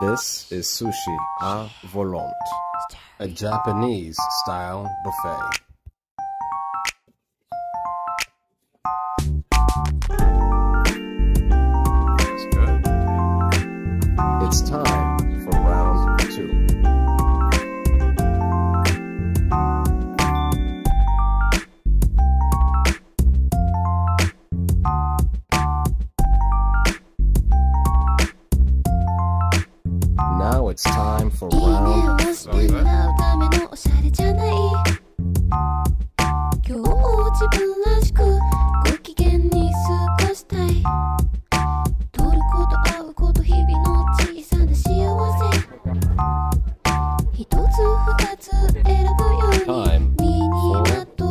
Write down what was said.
This is sushi a volonté, a Japanese style buffet. It's time. it's time for round いいねをしてもらうためのおしゃれじゃない。今日も自分らしくご機嫌に過ごしたい。と会うこと日々の小さな幸せ。つつ選ぶように身にまと